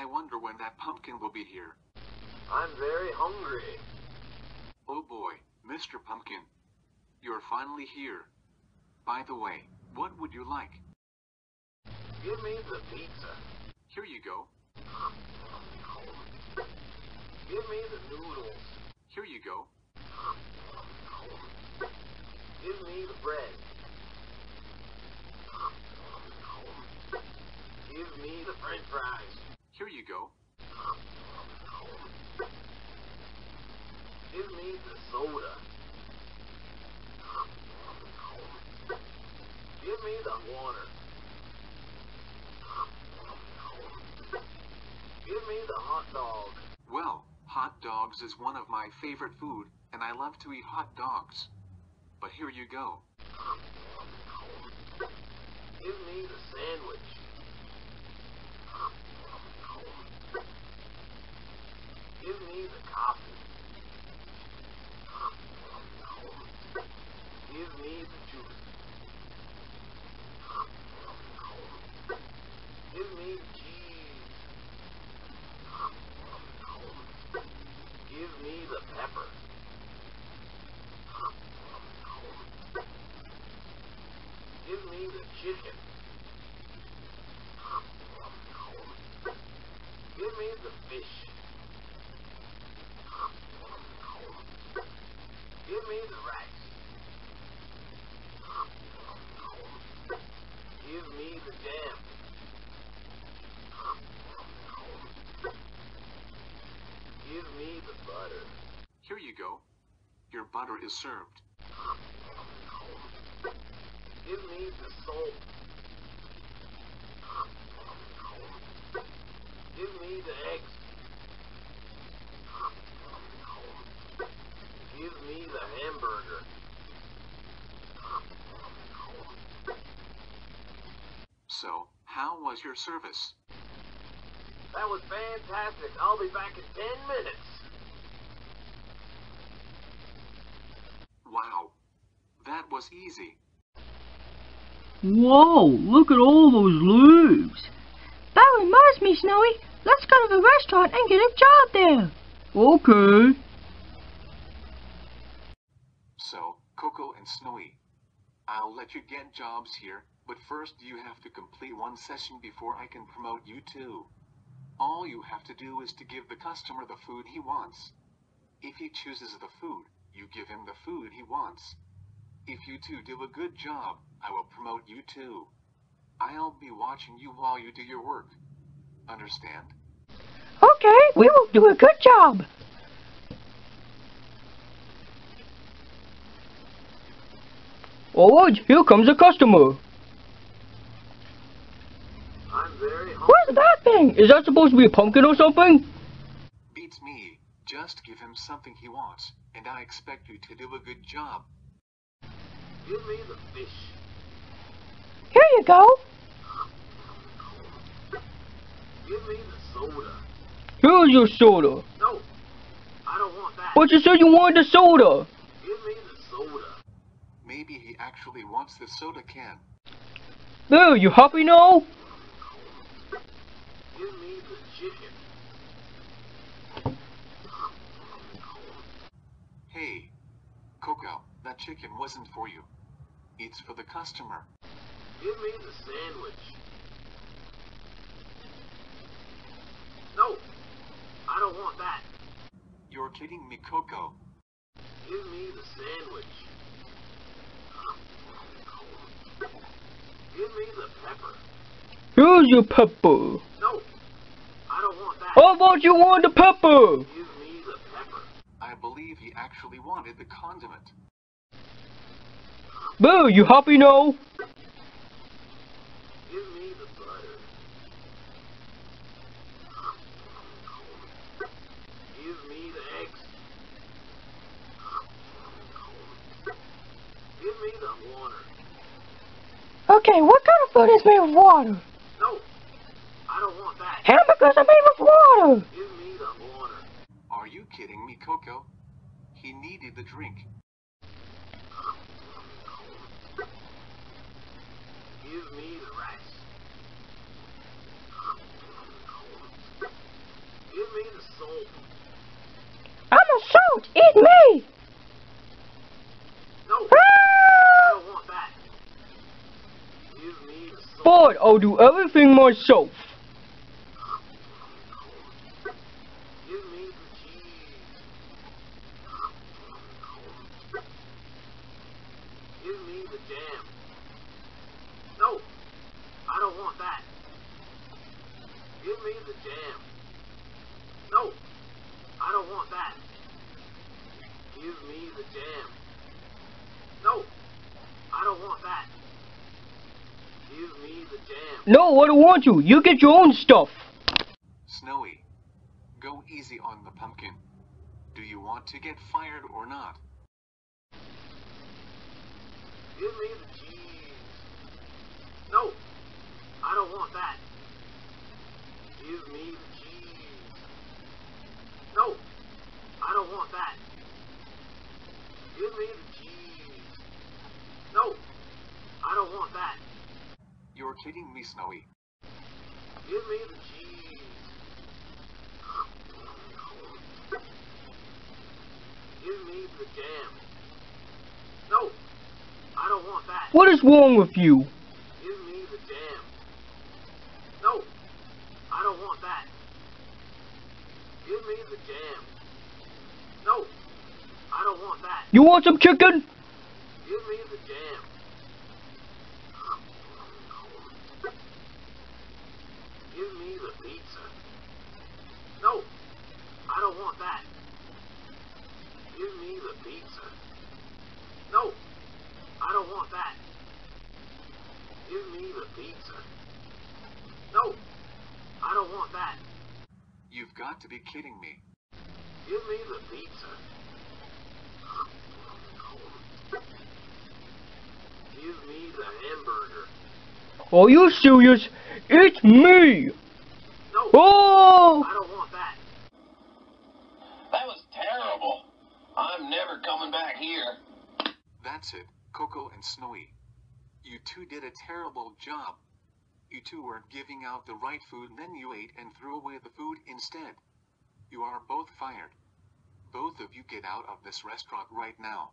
I wonder when that pumpkin will be here. I'm very hungry. Oh boy, Mr. Pumpkin. You're finally here. By the way, what would you like? Give me the pizza. Here you go. Give me the noodles. Here you go. Give me the bread. Give me the french fries. Here you go. Give me the soda. Give me the water. Give me the hot dog. Well, hot dogs is one of my favorite food, and I love to eat hot dogs. But here you go. Give me the sandwich. Give me the coffee. Give me the juice. Give me the cheese. Give me the pepper. Give me the chicken. Give me the fish. Give me the rice. Give me the jam. Give me the butter. Here you go. Your butter is served. Give me the salt. Give me the eggs. Give me the hamburger. So, how was your service? That was fantastic. I'll be back in 10 minutes. Wow. That was easy. Whoa, look at all those leaves. That reminds me, Snowy. Let's go to the restaurant and get a job there. Okay. So, Choco and Snowy, I'll let you get jobs here, but first you have to complete one session before I can promote you too. All you have to do is to give the customer the food he wants. If he chooses the food, you give him the food he wants. If you two do a good job, I will promote you too. I'll be watching you while you do your work. Understand? Okay, we will do a good job. Alright, here comes a customer. I'm very hungry. Where's that thing? Is that supposed to be a pumpkin or something? Beats me. Just give him something he wants, and I expect you to do a good job. Give me the fish. Here you go. Give me the soda. Here's your soda. No, I don't want that. But you said you wanted the soda. Give me the soda. Maybe he actually wants the soda can. There, you happy now? Give me the chicken. Hey, Choco, that chicken wasn't for you. It's for the customer. Give me the sandwich. No, I don't want that. You're kidding me, Choco. Give me the sandwich. Give me the pepper. Here's your pepper. I. How you want the pepper? I believe he actually wanted the condiment. There, you happy now? Give me the butter. Give me the eggs. Give me the water. Okay, what kind of food is made of water? Because I'm made of water. You me the water. Are you kidding me, Choco? He needed the drink. Give me the rice. Give me the salt. I'm a salt. Eat me. No. Ah! I don't want that. Give me the salt. But I'll do everything myself. Give me the jam. No, I don't want that. Give me the jam. No, I don't want that. Give me the jam. No, I don't want you. You get your own stuff. Snowy, go easy on the pumpkin. Do you want to get fired or not? Give me the cheese. No, I don't want that. Give me the cheese. No, I don't want that. Give me the cheese. No, I don't want that. You're kidding me, Snowy. Give me the cheese. Give me the jam. No, I don't want that. What is wrong with you? Give me the jam. Don't want that. Give me the jam. No, I don't want that. You want some chicken? Give me the jam. Give me the pizza. No, I don't want that. Give me the pizza. No, I don't want that. Give me the pizza. No, I don't want that. You've got to be kidding me. Give me the pizza. Give me the hamburger. Are you serious? It's me. No, Oh! I don't want that. That was terrible. I'm never coming back here. That's it, Choco and Snowy. You two did a terrible job. You two weren't giving out the right food, then you ate and threw away the food instead. You are both fired. Both of you get out of this restaurant right now.